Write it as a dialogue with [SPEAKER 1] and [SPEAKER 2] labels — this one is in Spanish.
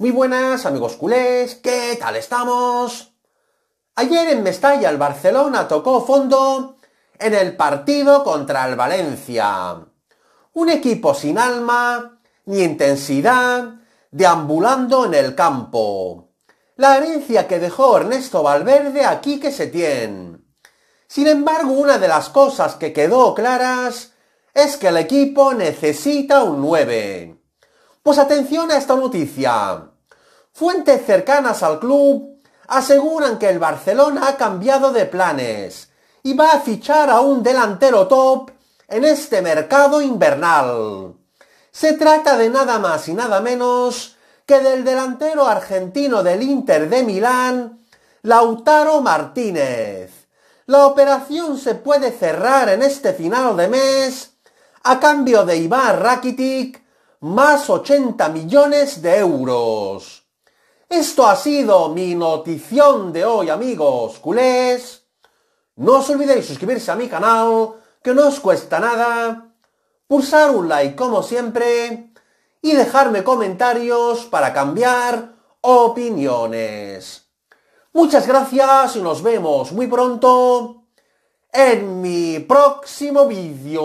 [SPEAKER 1] Muy buenas amigos culés, ¿qué tal estamos? Ayer en Mestalla el Barcelona tocó fondo en el partido contra el Valencia. Un equipo sin alma ni intensidad, deambulando en el campo. La herencia que dejó Ernesto Valverde aquí que se tiene. Sin embargo, una de las cosas que quedó claras es que el equipo necesita un 9. Pues atención a esta noticia. Fuentes cercanas al club aseguran que el Barcelona ha cambiado de planes y va a fichar a un delantero top en este mercado invernal. Se trata de nada más y nada menos que del delantero argentino del Inter de Milán, Lautaro Martínez. La operación se puede cerrar en este final de mes a cambio de Iván Rakitic más 80 millones de euros. Esto ha sido mi notición de hoy, amigos culés. No os olvidéis suscribirse a mi canal, que no os cuesta nada, pulsar un like como siempre y dejarme comentarios para cambiar opiniones. Muchas gracias y nos vemos muy pronto en mi próximo vídeo.